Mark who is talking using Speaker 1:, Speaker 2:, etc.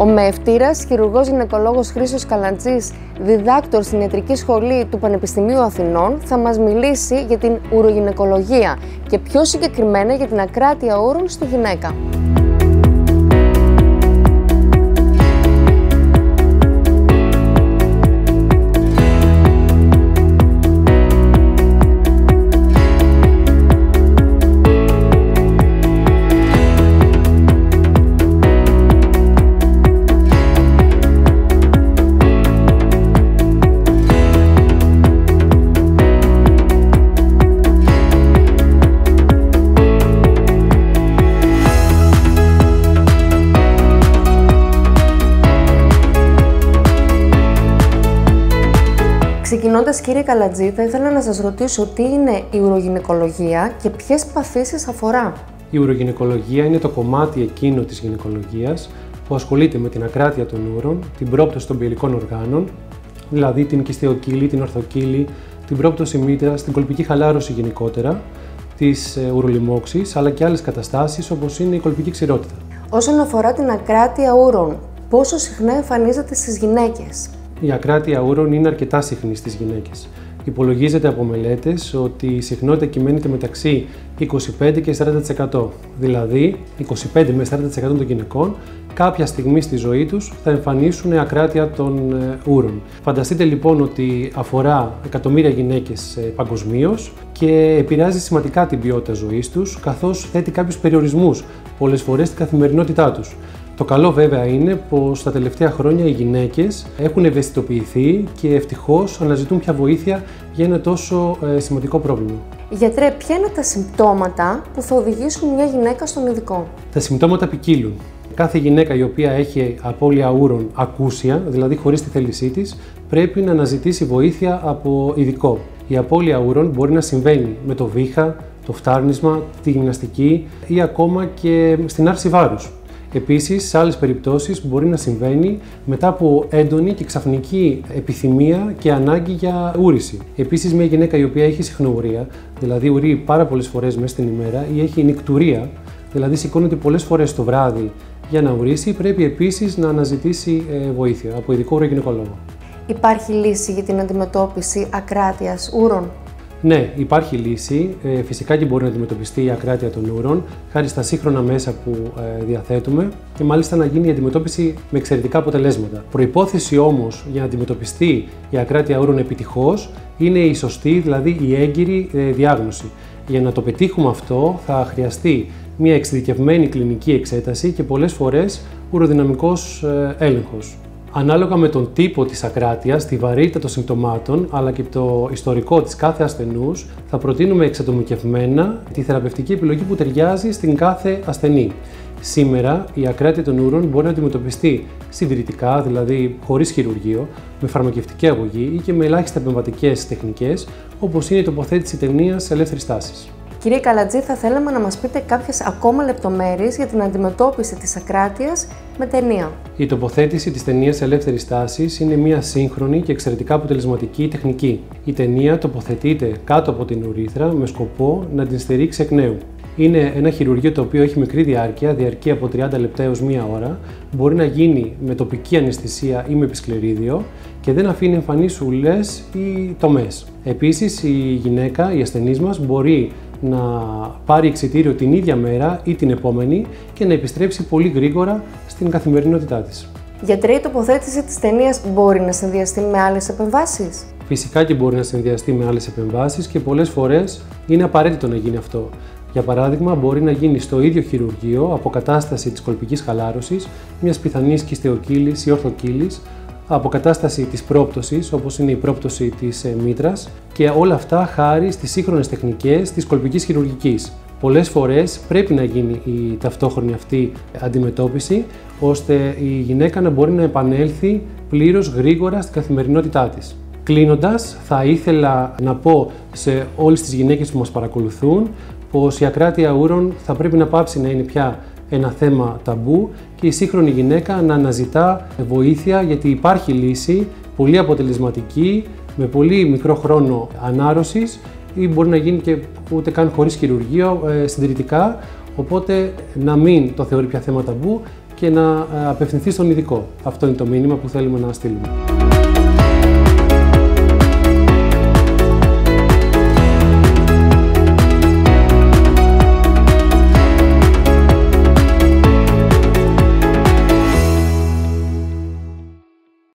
Speaker 1: Ο μευτήρας, χειρουργός γυναικολόγος Χρήσος Καλαντζής, διδάκτορ στην ιατρική σχολή του Πανεπιστημίου Αθηνών, θα μας μιλήσει για την ουρογυναικολογία και πιο συγκεκριμένα για την ακράτεια ούρων στη γυναίκα. Ξεκινώντας κύριε Καλατζή, θα ήθελα να σας ρωτήσω τι είναι η ουρογυναικολογία και ποιες παθήσεις αφορά.
Speaker 2: Η ουρογυναικολογία είναι το κομμάτι εκείνο της γυναικολογίας που ασχολείται με την ακράτεια των ούρων, την πρόπτωση των ποιελικών οργάνων, δηλαδή την κυστεοκύλη, την ορθοκύλη, την πρόπτωση μήτρας, την κολπική χαλάρωση γενικότερα, της ε, ουρολιμόξης, αλλά και άλλες καταστάσεις όπως είναι η κολπική ξηρότητα.
Speaker 1: Όσον αφορά την ακράτεια ούρων, πόσο συχνά εμφανίζεται στις γυναίκες;
Speaker 2: Η ακράτεια ούρων είναι αρκετά συχνή στις γυναίκες. Υπολογίζεται από μελέτες ότι η συχνότητα κυμαίνεται μεταξύ 25 και 40%. Δηλαδή, 25 με 40% των γυναικών κάποια στιγμή στη ζωή τους θα εμφανίσουν ακράτεια των ε, ούρων. Φανταστείτε λοιπόν ότι αφορά εκατομμύρια γυναίκες ε, παγκοσμίως και επηρεάζει σημαντικά την ποιότητα ζωής τους, καθώς θέτει κάποιους περιορισμούς πολλές φορές στην καθημερινότητά τους. Το καλό βέβαια είναι πως τα τελευταία χρόνια οι γυναίκες έχουν ευαισθητοποιηθεί και ευτυχώς αναζητούν πια βοήθεια για ένα τόσο ε, σημαντικό πρόβλημα.
Speaker 1: Γιατρέ, ποια είναι τα συμπτώματα που θα οδηγήσουν μια γυναίκα στον ειδικό;
Speaker 2: Τα συμπτώματα ποικίλουν. Κάθε γυναίκα η οποία έχει απώλεια ούρων ακούσια, δηλαδή χωρίς τη θέλησή της, πρέπει να αναζητήσει βοήθεια από ειδικό. Η απώλεια ούρων μπορεί να συμβαίνει με το βήχα, το φτάρνισμα, τη γυμναστική ή ακόμα και στην άρση βάρους. Επίσης, σε άλλες περιπτώσεις μπορεί να συμβαίνει μετά από έντονη και ξαφνική επιθυμία και ανάγκη για ούρηση. Επίσης, μια γυναίκα η οποία έχει συχνογουρία, δηλαδή ουρεί πάρα πολλές φορές μέσα στην ημέρα ή έχει νυκτουρία, δηλαδή σηκώνεται πολλές φορές το βράδυ για να ουρήσει, πρέπει επίσης να αναζητήσει ε, βοήθεια από ειδικό ουρογυναικολόγο.
Speaker 1: Υπάρχει λύση για την αντιμετώπιση ακράτειας ούρων;
Speaker 2: Ναι, υπάρχει λύση. Ε, φυσικά και μπορεί να αντιμετωπιστεί η ακράτεια των ούρων χάρη στα σύγχρονα μέσα που ε, διαθέτουμε και μάλιστα να γίνει η αντιμετώπιση με εξαιρετικά αποτελέσματα. Προπόθεση όμως για να αντιμετωπιστεί η ακράτεια ούρων επιτυχώς είναι η σωστή, δηλαδή η έγκυρη ε, διάγνωση. Για να το πετύχουμε αυτό θα χρειαστεί μια εξειδικευμένη κλινική εξέταση και πολλές φορές ουροδυναμικός έλεγχος. Ανάλογα με τον τύπο της ακράτειας, τη βαρύτητα των συμπτωμάτων, αλλά και το ιστορικό της κάθε ασθενούς, θα προτείνουμε εξατομικευμένα τη θεραπευτική επιλογή που ταιριάζει στην κάθε ασθενή. Σήμερα η ακράτεια των ούρων μπορεί να αντιμετωπιστεί συντηρητικά, δηλαδή χωρίς χειρουργείο, με φαρμακευτική αγωγή ή και με ελάχιστα επεμβατικές τεχνικές, όπως είναι η τοποθέτηση ταινίας ελεύθερης τάσης.
Speaker 1: Κύριε Καλατζή, θα θέλαμε να μας πείτε κάποιες ακόμα λεπτομέρειες για την αντιμετώπιση της ακράτειας με ταινία.
Speaker 2: Η τοποθέτηση της ταινίας ελεύθερης τάσης είναι μια σύγχρονη και εξαιρετικά αποτελεσματική τεχνική. Η ταινία τοποθετείται κάτω από την ουρίθρα με σκοπό να την στηρίξει εκ νέου. Είναι ένα χειρουργείο το οποίο έχει μικρή διάρκεια, διαρκεί από 30 λεπτά έως μία ώρα. Μπορεί να γίνει με τοπική αναισθησία ή με επισκληρίδιο και δεν αφήνει εμφανείς ουλές ή τομές. Επίσης, η γυναίκα, η ασθενής μας, μπορεί να πάρει εξητήριο την ίδια μέρα ή την επόμενη και να επιστρέψει πολύ γρήγορα στην καθημερινότητά της.
Speaker 1: Γιατρέ, η τοποθέτηση της ταινίας μπορεί να συνδυαστεί με άλλες επεμβάσεις;
Speaker 2: Φυσικά και μπορεί να συνδυαστεί με άλλες επεμβάσεις και πολλές φορές είναι απαραίτητο να γίνει αυτό. Για παράδειγμα, μπορεί να γίνει στο ίδιο χειρουργείο αποκατάσταση της κολπικής χαλάρωσης, μιας πιθανής κυστεοκύλης ή ορθοκύλης, αποκατάσταση της πρόπτωσης, όπως είναι η πρόπτωση της ε, μήτρας και όλα αυτά χάρη στις σύγχρονες τεχνικές της κολπικής χειρουργικής. Πολλές φορές πρέπει να γίνει η ταυτόχρονη αυτή αντιμετώπιση, ώστε η γυναίκα να μπορεί να επανέλθει πλήρως γρήγορα στην καθημερινότητά της. Κλείνοντας, θα ήθελα να πω σε όλες τις γυναίκες που μας παρακολουθούν πως η ακράτεια ούρων θα πρέπει να πάψει να είναι πια ένα θέμα ταμπού και η σύγχρονη γυναίκα να αναζητά βοήθεια γιατί υπάρχει λύση πολύ αποτελεσματική, με πολύ μικρό χρόνο ανάρρωσης ή μπορεί να γίνει και ούτε καν χωρίς χειρουργείο ε, συντηρητικά Οπότε να μην το θεωρεί πια θέμα ταμπού και να ε, απευθυνθεί στον ειδικό. Αυτό είναι το μήνυμα που θέλουμε να στείλουμε.